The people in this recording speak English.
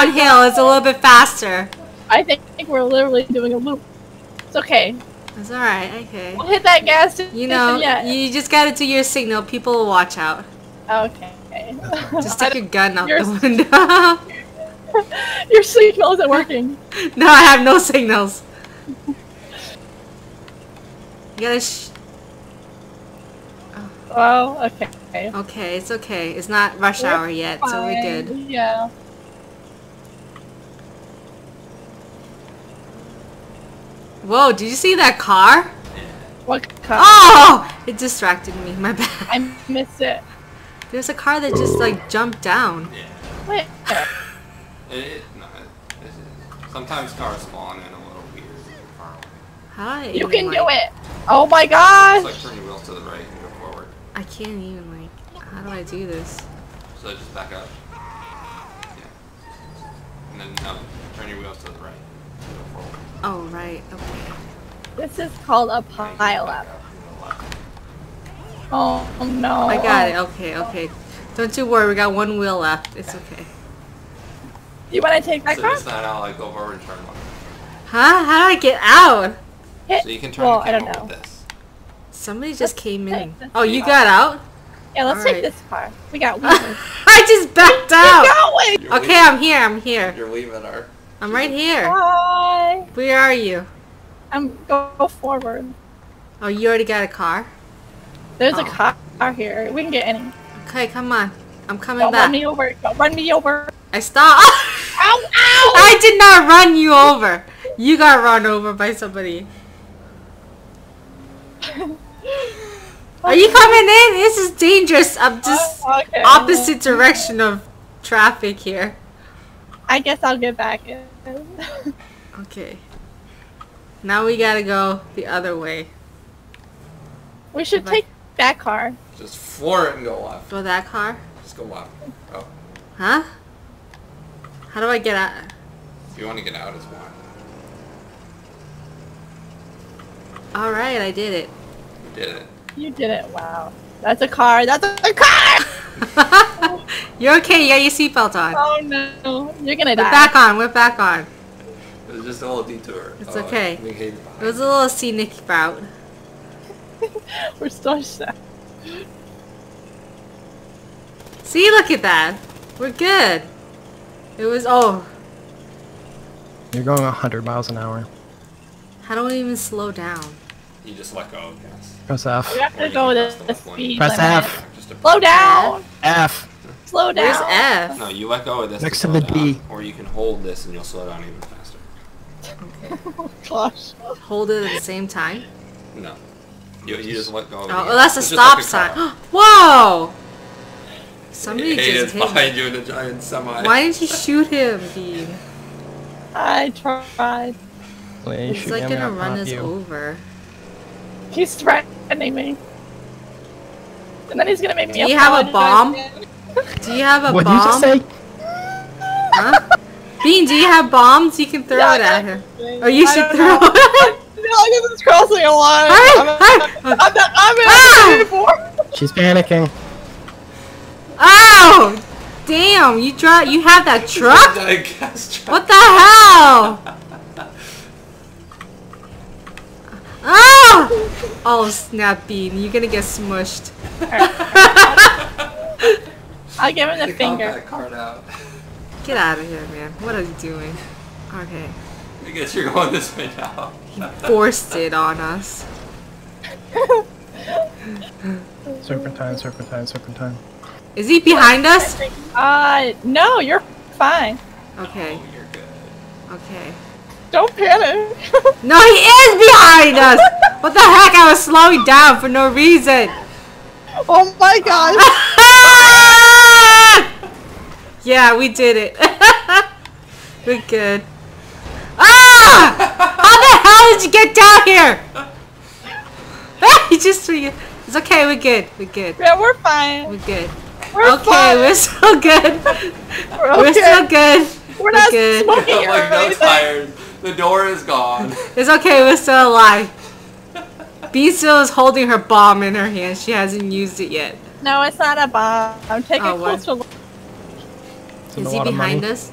downhill. It's a little bit faster. I think we're literally doing a loop. It's okay. It's alright, okay. We'll hit that gas station You know, yet. you just gotta do your signal. People will watch out. Okay. Just stick your gun out Your- the window. Your signal isn't working. no, I have no signals. You gotta sh- Oh, okay. Okay, it's okay. It's not rush We're hour yet, so we're good. Yeah. Whoa, did you see that car? What car? Oh! It distracted me. My bad. I missed it. There's a car that just like jumped down. Wait. It, it, no, it, it, it, sometimes cars spawn in a little weird. far away. How You even, can do it. Oh my gosh. It's like turn your wheels to the right and go forward. I can't even like. How do I do this? So just back up. Yeah. And then no, turn your wheels to the right. And Go forward. Oh right. Okay. This is called a And then pile back up. up to the left. Oh no. I got it. Okay. Okay. Don't you worry. We got one wheel left. It's okay. You want to take that So car? just not out like go forward and turn left. Huh? How do I get out? Hit. So you can turn well, the I don't know. with this. Somebody just Let's came in. Oh, you car. got out? Yeah, let's Alright. take this car. We got weavers. I just backed out. going. You're Okay, I'm here. I'm here. You're leaving our. I'm right here. Hi. Where are you? I'm go forward. Oh, you already got a car? There's Oh. a car out here. We can get any. Okay, come on. I'm coming Don't back. run me over. Don't run me over. I stopped. Ow! Ow! I did not run you over. You got run over by somebody. Are you coming in? This is dangerous. I'm just Oh, okay. opposite direction of traffic here. I guess I'll get back in. Okay. Now we gotta go the other way. we should If I- take that car. Just floor it and go left. Go that car? Just go left. Oh, Huh? How do I get out? if you want to get out, it's one. Alright, I did it. You did it. You did it. Wow. That's a car. That's a car. You're okay, you got your seatbelt on. Oh no. You're gonna We're die. back on, we're back on. It was just a little detour. It's Oh, okay. we hate It was a little scenic route. We're so sad. See, look at that. We're good. It was, oh, You're going 100 miles an hour. how do we even slow down? You just let go, yes. Press F. We have to go can the, press the the left one. speed Press limit. F. Just Slow down. F. Slow down. Where's F? No, you let go of this. Next to to the down, D. Or you can hold this and you'll slow down even faster. Okay. Oh gosh. Hold it at the same time. No. You, you just let go of it. Oh, well, that's a It's stop like a sign. Whoa! Somebody hey, just it's hit me. behind you in a giant semi. Why didn't you shoot him, Bean? I tried. Well, you He's like gonna I'll run us you. over. He's threatening me. And then he's gonna make me Do you have a bomb? apologize. Do you have a What'd you bomb? just say? Huh? Bean, do you have bombs? You can throw Yeah, it at her. him. Or you I should throw know. it. No, this is crossing a line. Hey, I'm, hey. I'm, I'm, not- I'm Ah! a. She's panicking. Oh! Damn, you drive. You have that truck? Giant gas truck. What the hell? Oh! Oh, snap bean. You're gonna get smushed. I'll give him the The finger. card out. Get out of here, man. What are you doing? Okay. I guess you're going this way now. he Forced it on us. Serpentine, serpentine, serpentine. Is he behind us? Uh, no, you're fine. Okay. Oh, you're good. Okay. Don't panic. No, he is behind us! What the heck? I was slowing down for no reason. oh my gosh. yeah, we did it. We're good. Ah! How the hell did you get down here? he just It's okay, we're good. We're good. Yeah, we're fine. We're good. We're okay, fine. we're so good. We're okay. We're still good. We're not good. smoking I'm or like no tires. The door is gone. It's okay, we're still alive. B still is holding her bomb in her hand. She hasn't used it yet. No, it's not a bomb. I'm taking Oh, a what? closer look. It's a Is he behind money. us?